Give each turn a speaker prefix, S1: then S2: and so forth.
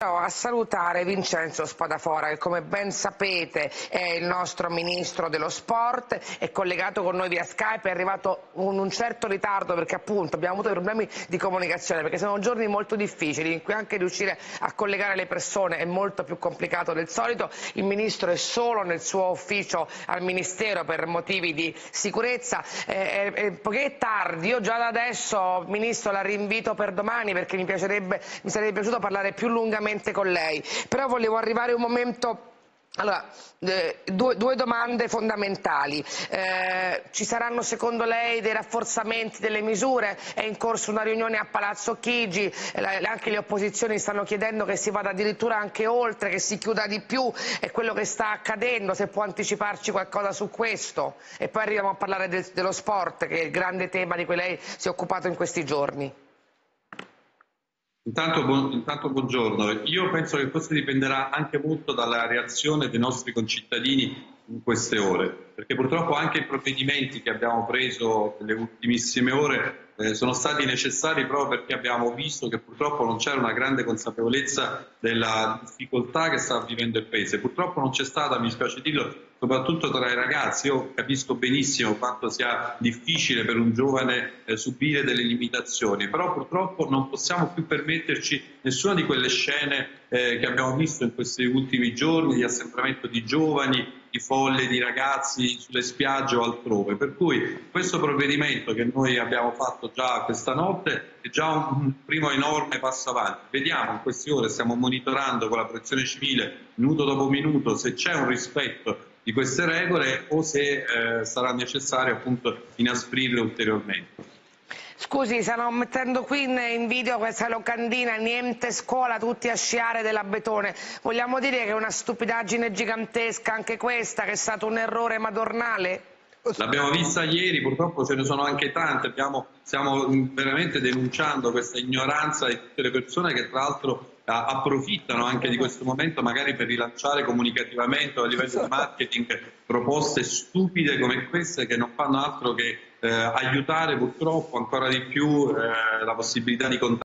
S1: Oh, salutare Vincenzo Spadafora che come ben sapete è il nostro ministro dello sport, è collegato con noi via Skype, è arrivato con un certo ritardo perché appunto abbiamo avuto problemi di comunicazione perché sono giorni molto difficili in cui anche riuscire a collegare le persone è molto più complicato del solito, il ministro è solo nel suo ufficio al ministero per motivi di sicurezza, eh, eh, poiché è tardi. Io già da adesso ministro la rinvito per domani perché mi, mi sarebbe piaciuto parlare più lungamente direttamente con lei, però volevo arrivare un momento allora, eh, due, due, domande fondamentali. Eh, ci saranno secondo lei dei rafforzamenti delle misure? È in corso una riunione a Palazzo Chigi, eh, anche le opposizioni stanno chiedendo che si vada addirittura anche oltre, che si chiuda di più, è quello che sta accadendo, se può anticiparci qualcosa su questo. E poi arriviamo a parlare del, dello sport, che è il grande tema di cui lei si è occupato in questi giorni.
S2: Intanto, buon, intanto, buongiorno. Io penso che questo dipenderà anche molto dalla reazione dei nostri concittadini in queste ore, perché purtroppo anche i provvedimenti che abbiamo preso nelle ultimissime ore eh, sono stati necessari proprio perché abbiamo visto che purtroppo non c'era una grande consapevolezza della difficoltà che sta vivendo il Paese. Purtroppo non c'è stata, mi spiace dirlo, soprattutto tra i ragazzi. Io capisco benissimo quanto sia difficile per un giovane eh, subire delle limitazioni, però purtroppo non possiamo più permetterci nessuna di quelle scene eh, che abbiamo visto in questi ultimi giorni di assembramento di giovani, di folle, di ragazzi sulle spiagge o altrove. Per cui questo provvedimento che noi abbiamo fatto già questa notte è già un, primo enorme passo avanti. Vediamo in queste ore, stiamo monitorando con la protezione civile minuto dopo minuto se c'è un rispetto di queste regole o se eh, sarà necessario appunto inasprirle ulteriormente.
S1: Scusi, stanno mettendo qui in video questa locandina, niente scuola, tutti a sciare della Betone. Vogliamo dire che è una stupidaggine gigantesca anche questa, che è stato un errore madornale?
S2: L'abbiamo vista ieri, purtroppo ce ne sono anche tante, Abbiamo, stiamo veramente denunciando questa ignoranza di tutte le persone che tra l'altro approfittano anche di questo momento magari per rilanciare comunicativamente o a livello di marketing proposte stupide come queste che non fanno altro che eh, aiutare purtroppo ancora di più eh, la possibilità di contattare